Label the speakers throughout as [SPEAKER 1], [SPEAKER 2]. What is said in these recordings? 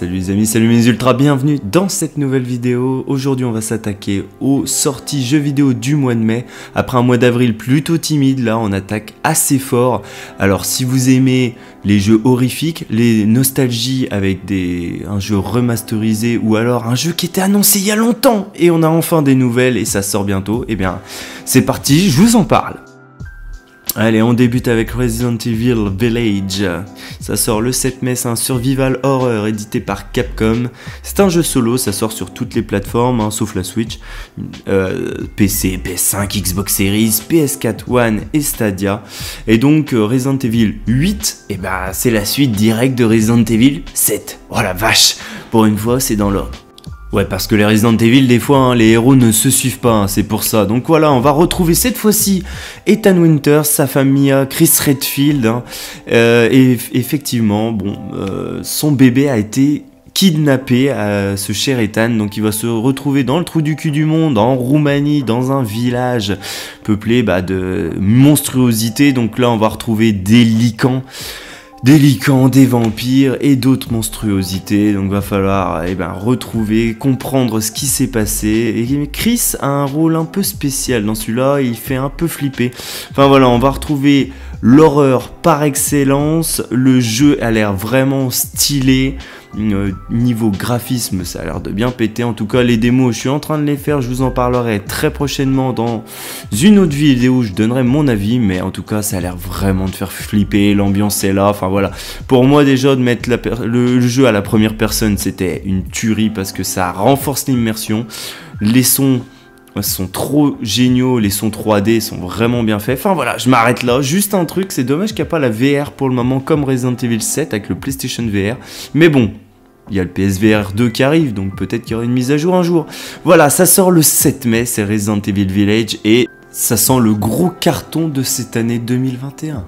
[SPEAKER 1] Salut les amis, salut mes ultras, bienvenue dans cette nouvelle vidéo. Aujourd'hui on va s'attaquer aux sorties jeux vidéo du mois de mai. Après un mois d'avril plutôt timide, là on attaque assez fort. Alors si vous aimez les jeux horrifiques, les nostalgies avec des, un jeu remasterisé ou alors un jeu qui était annoncé il y a longtemps et on a enfin des nouvelles et ça sort bientôt, eh bien c'est parti, je vous en parle. Allez, on débute avec Resident Evil Village. Ça sort le 7 mai, c'est un survival horror édité par Capcom. C'est un jeu solo, ça sort sur toutes les plateformes, hein, sauf la Switch. Euh, PC, PS5, Xbox Series, PS4 One et Stadia. Et donc euh, Resident Evil 8, et eh ben, c'est la suite directe de Resident Evil 7. Oh la vache Pour une fois, c'est dans l'ordre. Ouais, parce que les Resident Evil, des fois, hein, les héros ne se suivent pas, hein, c'est pour ça. Donc voilà, on va retrouver cette fois-ci Ethan Winters, sa famille, Chris Redfield. Hein. Euh, et effectivement, bon, euh, son bébé a été kidnappé à ce cher Ethan, donc il va se retrouver dans le trou du cul du monde, en Roumanie, dans un village peuplé bah, de monstruosités. Donc là, on va retrouver des licans des licans, des vampires et d'autres monstruosités. Donc va falloir eh ben, retrouver, comprendre ce qui s'est passé. Et Chris a un rôle un peu spécial dans celui-là, il fait un peu flipper. Enfin voilà, on va retrouver l'horreur par excellence. Le jeu a l'air vraiment stylé. Euh, niveau graphisme, ça a l'air de bien péter. En tout cas, les démos, je suis en train de les faire. Je vous en parlerai très prochainement dans une autre vidéo où je donnerai mon avis. Mais en tout cas, ça a l'air vraiment de faire flipper. L'ambiance est là. Enfin voilà. Pour moi, déjà, de mettre le, jeu à la première personne, c'était une tuerie parce que ça renforce l'immersion. Les sons sont trop géniaux, les sons 3D sont vraiment bien faits. Enfin voilà, je m'arrête là. Juste un truc, c'est dommage qu'il n'y a pas la VR pour le moment comme Resident Evil 7 avec le PlayStation VR. Mais bon, il y a le PSVR 2 qui arrive, donc peut-être qu'il y aura une mise à jour un jour. Voilà, ça sort le 7 mai, c'est Resident Evil Village, et ça sent le gros carton de cette année 2021.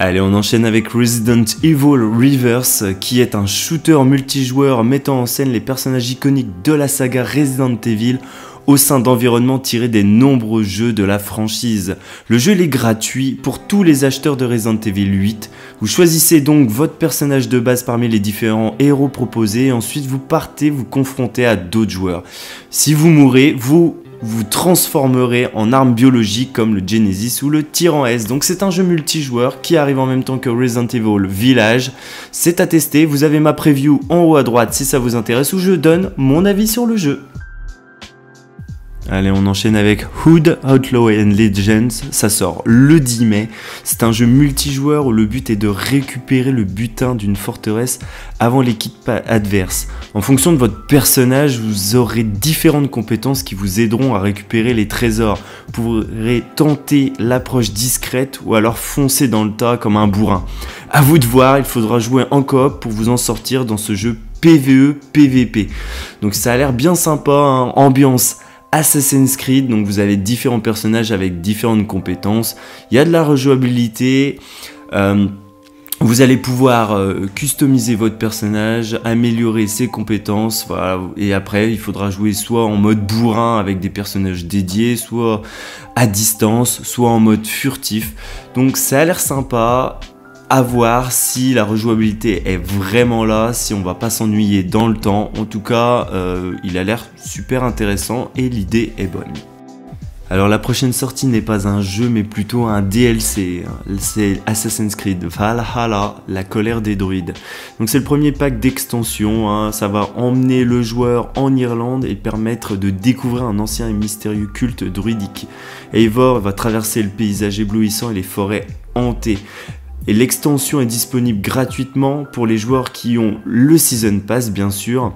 [SPEAKER 1] Allez, on enchaîne avec Resident Evil Reverse, qui est un shooter multijoueur mettant en scène les personnages iconiques de la saga Resident Evil au sein d'environnements tirés des nombreux jeux de la franchise. Le jeu est gratuit pour tous les acheteurs de Resident Evil 8. Vous choisissez donc votre personnage de base parmi les différents héros proposés et ensuite vous partez vous confronter à d'autres joueurs. Si vous mourrez, vous vous transformerez en arme biologique comme le Genesis ou le Tyran S. Donc c'est un jeu multijoueur qui arrive en même temps que Resident Evil Village. C'est à tester, vous avez ma preview en haut à droite si ça vous intéresse où je donne mon avis sur le jeu. Allez, on enchaîne avec Hood, Outlaw and Legends. Ça sort le 10 mai. C'est un jeu multijoueur où le but est de récupérer le butin d'une forteresse avant l'équipe adverse. En fonction de votre personnage, vous aurez différentes compétences qui vous aideront à récupérer les trésors. Vous pourrez tenter l'approche discrète ou alors foncer dans le tas comme un bourrin. À vous de voir, il faudra jouer en coop pour vous en sortir dans ce jeu PVE PVP. Donc ça a l'air bien sympa, hein. ambiance Assassin's Creed, donc vous avez différents personnages avec différentes compétences. Il y a de la rejouabilité. Euh, vous allez pouvoir euh, customiser votre personnage, améliorer ses compétences, et après il faudra jouer soit en mode bourrin avec des personnages dédiés, soit à distance, soit en mode furtif. Donc ça a l'air sympa, à voir si la rejouabilité est vraiment là, si on va pas s'ennuyer dans le temps. En tout cas, euh, il a l'air super intéressant et l'idée est bonne. Alors la prochaine sortie n'est pas un jeu mais plutôt un DLC, c'est Assassin's Creed Valhalla, la colère des druides. Donc c'est le premier pack d'extension, hein. ça va emmener le joueur en Irlande et permettre de découvrir un ancien et mystérieux culte druidique. Eivor va traverser le paysage éblouissant et les forêts hantées. Et l'extension est disponible gratuitement pour les joueurs qui ont le Season Pass, bien sûr.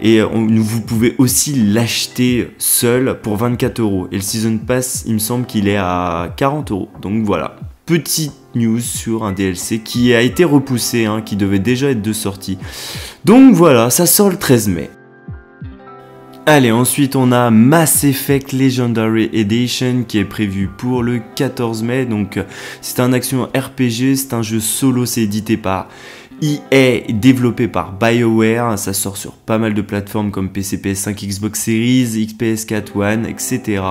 [SPEAKER 1] Et vous pouvez aussi l'acheter seul pour 24 euros. Et le Season Pass, il me semble qu'il est à 40 euros. Donc voilà, petite news sur un DLC qui a été repoussé, hein, qui devait déjà être de sortie. Donc voilà, ça sort le 13 mai. Allez, ensuite on a Mass Effect Legendary Edition qui est prévu pour le 14 mai. Donc c'est un action RPG, c'est un jeu solo, c'est édité par EA développé par BioWare, ça sort sur pas mal de plateformes comme PC, PS5, Xbox Series, XPS4 One, etc.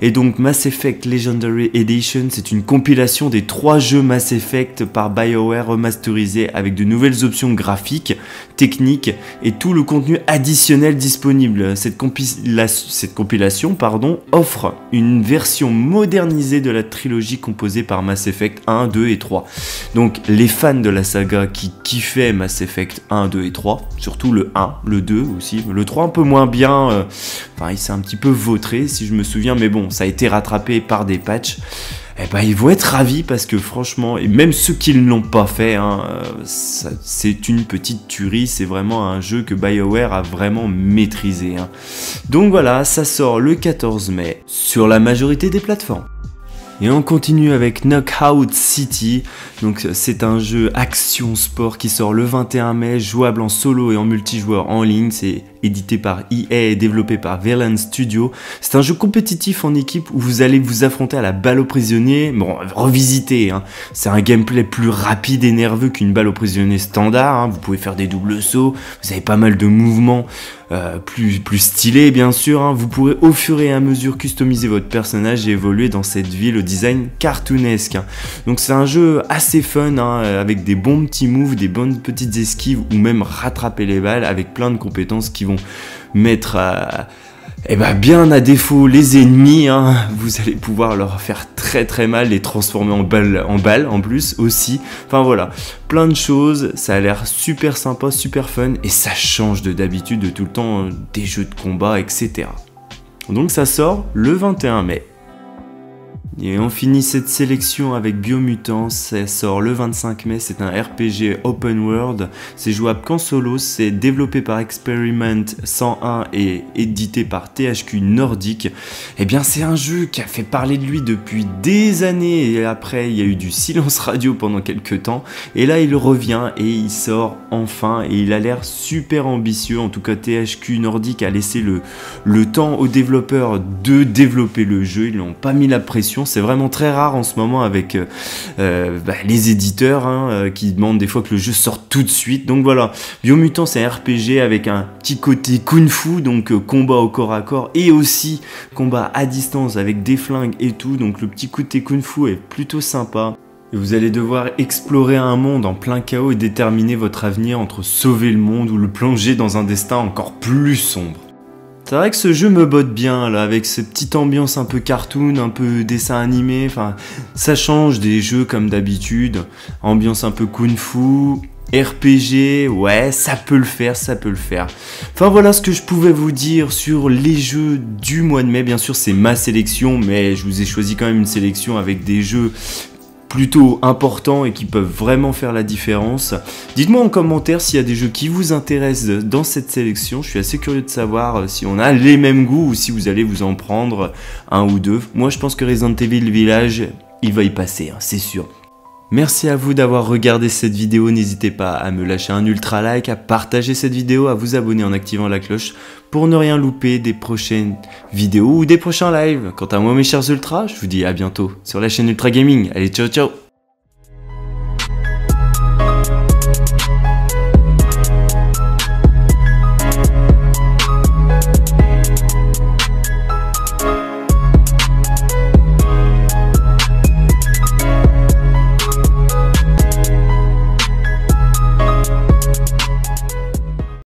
[SPEAKER 1] Et donc Mass Effect Legendary Edition, c'est une compilation des trois jeux Mass Effect par BioWare remasterisés avec de nouvelles options graphiques, techniques et tout le contenu additionnel disponible. Cette, cette compilation pardon, offre une version modernisée de la trilogie composée par Mass Effect 1, 2 et 3. Donc les fans de la saga qui kiffait Mass Effect 1, 2 et 3, surtout le 1, le 2 aussi, le 3 un peu moins bien, euh, enfin il s'est un petit peu vautré si je me souviens, mais bon, ça a été rattrapé par des patchs. Eh ben, ils vont être ravis parce que franchement, et même ceux qui ne l'ont pas fait, hein, euh, c'est une petite tuerie, c'est vraiment un jeu que BioWare a vraiment maîtrisé. Hein. Donc voilà, ça sort le 14 mai sur la majorité des plateformes. Et on continue avec Knockout City. C'est un jeu action sport qui sort le 21 mai, jouable en solo et en multijoueur en ligne. C'est édité par EA et développé par Verlan Studio. C'est un jeu compétitif en équipe où vous allez vous affronter à la balle au prisonnier. Bon, revisité, hein. c'est un gameplay plus rapide et nerveux qu'une balle au prisonnier standard. Hein. Vous pouvez faire des doubles sauts, vous avez pas mal de mouvements. Euh, plus, plus stylés bien sûr, hein. vous pourrez au fur et à mesure customiser votre personnage et évoluer dans cette ville au design cartoonesque. Donc c'est un jeu assez fun, avec des bons petits moves, des bonnes petites esquives ou même rattraper les balles avec plein de compétences qui vont mettre à, eh ben bien à défaut les ennemis, hein. vous allez pouvoir leur faire très très mal, les transformer en balles en, balles en plus aussi. Enfin voilà, plein de choses, ça a l'air super sympa, super fun et ça change de d'habitude de tout le temps euh, des jeux de combat, etc. Donc ça sort le 21 mai. Et on finit cette sélection avec Biomutant, ça sort le 25 mai, c'est un RPG open world, c'est jouable qu'en solo, c'est développé par Experiment 101 et édité par THQ Nordic. Et eh bien c'est un jeu qui a fait parler de lui depuis des années. Et après il y a eu du silence radio pendant quelques temps. Et là il revient et il sort enfin. Et il a l'air super ambitieux, en tout cas THQ Nordic a laissé le, le temps aux développeurs de développer le jeu, ils n'ont pas mis la pression c'est vraiment très rare en ce moment avec euh, euh, bah, les éditeurs hein, euh, qui demandent des fois que le jeu sorte tout de suite. Donc voilà, Biomutant c'est un RPG avec un petit côté kung-fu, donc combat au corps à corps et aussi combat à distance avec des flingues et tout. Donc le petit côté kung-fu est plutôt sympa. Et vous allez devoir explorer un monde en plein chaos et déterminer votre avenir entre sauver le monde ou le plonger dans un destin encore plus sombre. C'est vrai que ce jeu me botte bien là, avec cette petite ambiance un peu cartoon, un peu dessin animé. Enfin, ça change des jeux comme d'habitude. Ambiance un peu kung-fu, RPG, ouais, ça peut le faire, ça peut le faire. Enfin voilà ce que je pouvais vous dire sur les jeux du mois de mai. Bien sûr, c'est ma sélection, mais je vous ai choisi quand même une sélection avec des jeux plutôt importants et qui peuvent vraiment faire la différence. Dites-moi en commentaire s'il y a des jeux qui vous intéressent dans cette sélection. Je suis assez curieux de savoir euh, si on a les mêmes goûts ou si vous allez vous en prendre un ou deux. Moi, je pense que Resident Evil Village, il va y passer, hein, c'est sûr. Merci à vous d'avoir regardé cette vidéo, n'hésitez pas à me lâcher un ultra like, à partager cette vidéo, à vous abonner en activant la cloche pour ne rien louper des prochaines vidéos ou des prochains lives. Quant à moi mes chers ultras, je vous dis à bientôt sur la chaîne Ultra Gaming. Allez ciao ciao